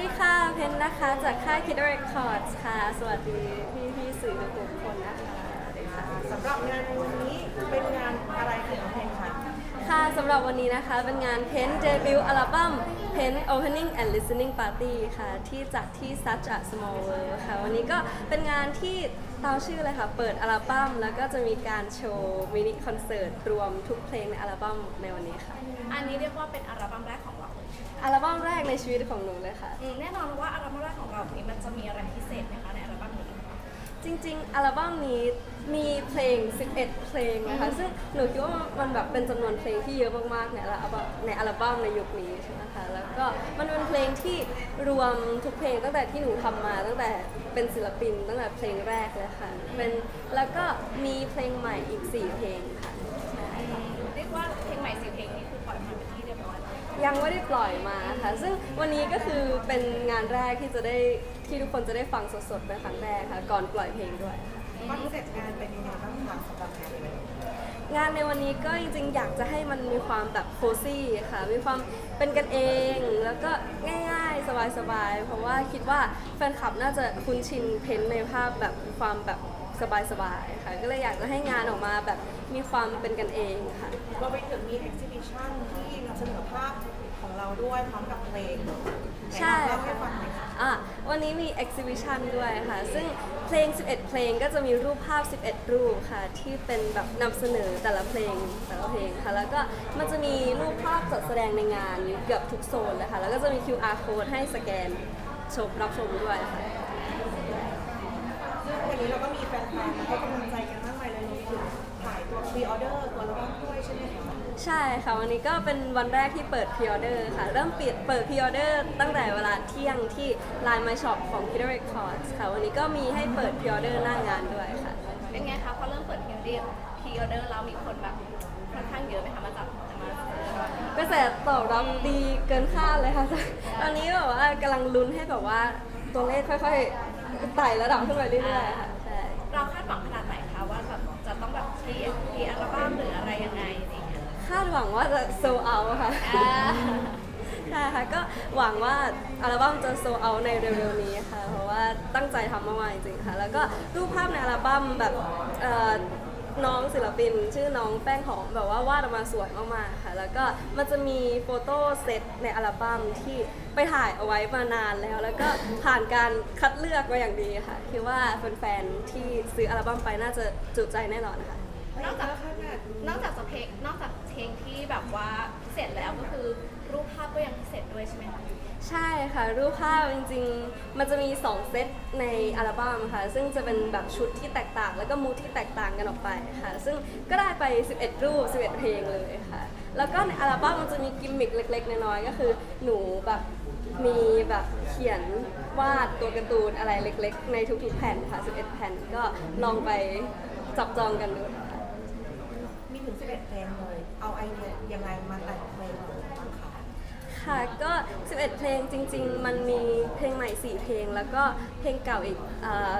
ดีค่ะ เพ้นท์นะคะ จากค่าย Kiddo Records ค่ะ สวัสดีพี่พี่ๆสื่อทุกคนนะคะสวัสดีค่ะ สำหรับงานในวันนี้เป็นงานอะไรของน้องเพ้นท์คะค่ะสำหรับวันนี้นะคะเป็นงานเพนเดบิวต์อัลบั้ม Pen Opening and Listening Party ค่ะ ที่จัดที่ Such a Small World ค่ะ วันนี้ก็เป็นงานที่ตามชื่อเลยค่ะ เปิดอัลบั้มแล้วก็จะมีการโชว์มินิคอนเสิร์ตรวมทุกเพลงในอัลบั้มในวันนี้ค่ะ อันนี้เรียกว่าเป็นอัลบั้มแรกของเรา อัลบั้มแรกในชีวิตของหนูเลยค่ะ อืมแน่นอนว่าอัลบั้มแรกของเรานี้มันจะมีอะไรพิเศษไหมคะในอัลบั้มนี้ จริงๆ อัลบั้มนี้มีเพลง 11 เพลงนะคะ ซึ่งหนูคิดว่ามันแบบเป็นจำนวนเพลงที่เยอะมากๆในอัลบั้มในอัลบั้มในยุคนี้ใช่ไหมคะ แล้วก็มันเป็นเพลงที่รวมทุกเพลงตั้งแต่ที่หนูทำมาตั้งแต่เป็นศิลปินตั้งแต่เพลงแรกเลยค่ะ เป็นแล้วก็มีเพลงใหม่อีก 4 เพลงค่ะ ยังไม่ได้ปล่อยมาค่ะ ซึ่งวันนี้ก็คือเป็นงานแรกที่จะได้ที่ทุกคนจะได้ฟังสดๆเป็นครั้งแรกค่ะ ก่อนปล่อยเพลงด้วยค่ะคอนเซ็ปต์งานเป็นยังไงบ้างคะสำหรับงาน งานในวันนี้ก็จริงๆ อยากจะให้มันมีความแบบ cozy ค่ะ มีความเป็นกันเอง แล้วก็ง่ายๆ สบายๆ เพราะว่าคิดว่าแฟนคลับน่าจะคุ้นชินเพ้นท์ในภาพแบบความแบบสบายๆ ค่ะ ก็เลยอยากจะให้งานออกมาแบบมีความเป็นกันเองค่ะ เราไปถึงมี e อ h ซิบิชันที่นำเสนอภาพ ของเราด้วยพร้อมกับเพลงใช่ไหนลองเล่าให้ฟังหน่อยค่ะอะวันนี้มี exhibition ด้วยค่ะ ซึ่งเพลง 11 เพลงก็จะมีรูปภาพ 11 รูปค่ะ ที่เป็นแบบนำเสนอแต่ละเพลงแต่ละเพลงค่ะ แล้วก็มันจะมีรูปภาพจัดแสดงในงานเกือบทุกโซนเลยค่ะ แล้วก็จะมี QR code ให้สแกนชมรับชมด้วยค่ะซึ่งวันนี้เราก็มีแฟนๆมาให้กำลังใจกันมากมายเลยรวมถึงถ่ายตัว pre-order ตัวละครด้วยใช่ไหมคะ ใช่ค่ะ วันนี้ก็เป็นวันแรกที่เปิดพ r ออเดอร์ค่ะ เริ่มปิดเปิดพ r ออเดอร์ตั้งแต่เวลาเที่ยงที่ Line My Shop ของ Kiddo Records ค่ะ วันนี้ก็มีให้เปิดพ r ออเดอร์หน้างานด้วยค่ะ เป็นไงคะพอเริ่มเปิด pre-order pre-order แล้วมีคนแบบค่อนข้างเยอะไหมคะมาจับมากระแสตอบรับดีเกินคาดเลยค่ะ ตอนนี้แบบว่ากำลังลุ้นให้แบบว่าตัวเลขค่อยๆไต่ระดับขึ้นไปเรื่อยๆค่ะ หวังว่าจะโซเอาค่ะอ่าใช่ค่ะก็หวังว่าอัลบั้มจะโซเอาในเร็วๆนี้ค่ะเพราะว่าตั้งใจทำมากๆจริงๆค่ะ แล้วก็รูปภาพในอัลบั้มแบบเอ่อน้องศิลปิน ชื่อน้องแป้งหอมแบบว่าวาดออกมาสวยมากๆค่ะ แล้วก็มันจะมีโฟโต้เซตในอัลบั้มที่ไปถ่ายเอาไว้มานานแล้ว แล้วก็ผ่านการคัดเลือกมาอย่างดีค่ะคิดว่าแฟนๆที่ซื้ออัลบั้มไปน่าจะจุใจแน่นอนค่ะ นอกจากนอกจากจะเพลงนอกจากเพลงที่แบบว่าพิเศษแล้วก็คือรูปภาพก็ยังพิเศษด้วยใช่ไหมคะใช่ค่ะ รูปภาพจริงๆ มันจะมี 2 เซตในอัลบั้มค่ะ ซึ่งจะเป็นแบบชุดที่แตกต่าง แล้วก็มูทที่แตกต่างกันออกไปค่ะ ซึ่งก็ได้ไป 11 รูป 11 เพลงเลยค่ะ แล้วก็ในอัลบั้มมันจะมีกิมมิคเล็ก ๆ น้อยๆ ก็คือหนูแบบมีแบบเขียนวาดตัวการ์ตูนอะไรเล็ก ๆ ในทุกๆแผ่นค่ะ 11 แผ่นก็ลองไปจับจองกันดูนะคะ ถึง 11 เพลงเลย เอาไอเดียยังไงมาแต่งเพลงเราบ้างคะค่ะก็ 11 เพลงจริง ๆ มันมีเพลงใหม่ 4 เพลง แล้วก็เพลงเก่าอีกเอ่อ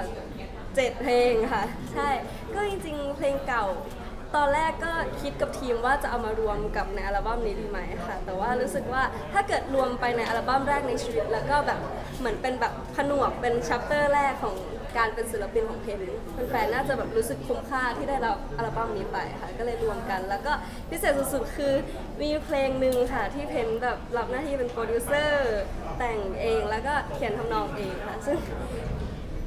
เจ็ดเพลงค่ะ ใช่ ก็จริงๆ เพลงเก่า ตอนแรกก็คิดกับทีมว่าจะเอามารวมกับในอัลบั้มนี้ดีไหมค่ะ แต่ว่ารู้สึกว่าถ้าเกิดรวมไปในอัลบั้มแรกในชีวิต แล้วก็แบบเหมือนเป็นแบบผนวกเป็นชัปเตอร์แรกของการเป็นศิลปินของเพนแฟนๆน่าจะแบบรู้สึกคุ้มค่าที่ได้รับอัลบั้มนี้ไปค่ะ ก็เลยรวมกัน แล้วก็พิเศษสุดๆ คือมีเพลงหนึ่งค่ะ ที่เพนแบบรับหน้าที่เป็นโปรดิวเซอร์แต่งเองแล้วก็เขียนทำนองเองค่ะ ซึ่ง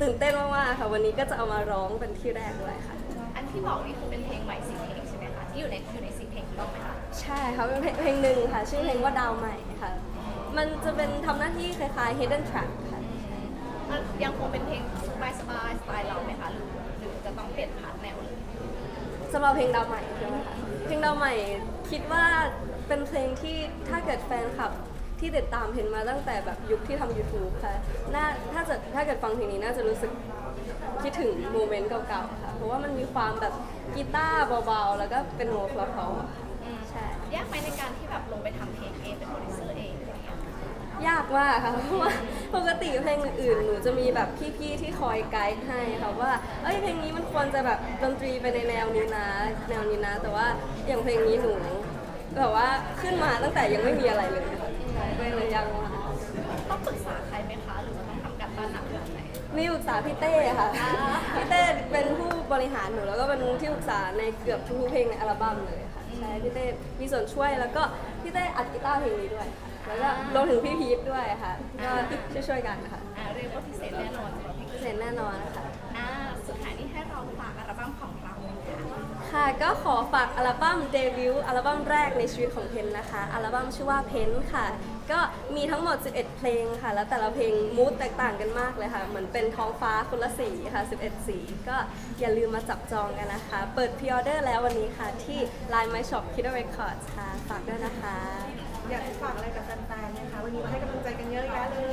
ตื่นเต้นมากๆค่ะ วันนี้ก็จะเอามาร้องเป็นที่แรกด้วยค่ะ ที่บอกนี่คือเป็นเพลงใหม่สี่เพลงใช่ไหมคะที่อยู่ในอยู่ในสี่เพลงถูกต้องไหมคะใช่ค่ะเป็นเพลงเพลงหนึ่งค่ะ ชื่อเพลงว่าดาวใหม่ค่ะ มันจะเป็นทำหน้าที่คล้ายๆ hidden track ค่ะ มันยังคงเป็นเพลงสบายสบายๆสไตล์เราไหมคะหรือหรือจะต้องเปลี่ยนผ่านแนวเลยสำหรับเพลงดาวใหม่ใช่ไหมคะเพลงดาวใหม่คิดว่าเป็นเพลงที่ถ้าเกิดแฟนคลับที่ติดตามเพ้นท์มาตั้งแต่แบบยุคที่ทำ YouTube ค่ะน่าถ้าจะถ้าเกิดฟังเพลงนี้น่าจะรู้สึก คิดถึง moment เก่าๆค่ะ เพราะว่ามันมีความแบบกีตาร์เบาๆ แล้วก็เป็นโน้ตเพราะๆอะค่ะอืมใช่ ยากไหมในการที่แบบลงไปทำเพลงเองเป็นโปรดิวเซอร์เองอะไรอย่างเงี้ยยากมากค่ะเพราะว่าปกติเพลงอื่นๆหนูจะมีแบบพี่ๆที่คอยไกด์ให้ค่ะว่าเอ้ยเพลงนี้มันควรจะแบบดนตรีไปในแนวนี้นะแนวนี้นะ แต่ว่าอย่างเพลงนี้หนูแบบว่าขึ้นมาตั้งแต่ยังไม่มีอะไรเลยค่ะใช่ก็เลยยากมากต้องปรึกษาใครไหมคะหรือว่า ต้องทำการบ้านหนักขนาดไหน มีปรึกษาพี่เต้ค่ะอ่าพี่เต้เป็นผู้บริหารหนูแล้วก็เป็นที่ปรึกษาในเกือบทุกๆเพลงในอัลบั้มเลยค่ะ ใช่ พี่เต้มีส่วนช่วยแล้วก็พี่เต้อัดกีตาร์เพลงนี้ด้วยค่ะแล้วก็รวมถึงพี่พีทด้วยค่ะ ก็ช่วยๆกันค่ะอ่าเรียกว่าพิเศษแน่นอนสำหรับพี่เสร็จแน่นอนค่ะ ก็ขอฝากอัลบั้มเดบิวต์อัลบั้มแรกในชีวิตของเพนนะคะ อัลบั้มชื่อว่าเพนค่ะ ก็มีทั้งหมด 11 เพลงค่ะ แล้วแต่ละเพลงมูดแตกต่างกันมากเลยค่ะ เหมือนเป็นท้องฟ้าคนละสีค่ะ 11 สี ก็อย่าลืมมาจับจองกันนะคะ เปิดพ r ออเดอร์แล้ววันนี้ค่ะ ที่ Line My Shop Kid Records ค่ะ ฝากด้วยนะคะ อยากฝากอะไรกับแฟนๆนะคะ วันนี้มาให้กำลังใจกันเยอะแยะเลย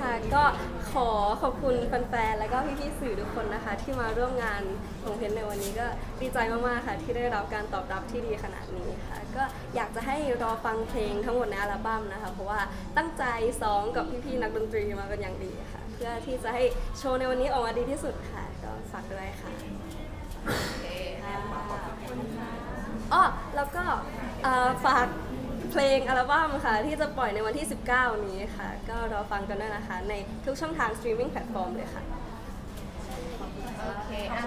ค่ะก็ขอขอบคุณแฟนๆ แล้วก็พี่ๆ สื่อทุกคนนะคะ ที่มาร่วมงานของเพนในวันนี้ก็ดีใจมากๆ ค่ะ ที่ได้รับการตอบรับที่ดีขนาดนี้ค่ะ ก็อยากจะให้รอฟังเพลงทั้งหมดในอัลบั้มนะคะ เพราะว่าตั้งใจซ้อมกับพี่ๆ นักดนตรีมาเป็นอย่างดีค่ะ เพื่อที่จะให้โชว์ในวันนี้ออกมาดีที่สุดค่ะ ก็ฝากด้วยค่ะโอเคขอบคุณค่ะอ๋อแล้วก็เอ่อฝาก เพลงอัลบั้มค่ะ ที่จะปล่อยในวันที่ 19 นี้ค่ะ ก็รอฟังกันด้วยนะคะ ในทุกช่องทาง streaming platform เลยค่ะ โอเคอะ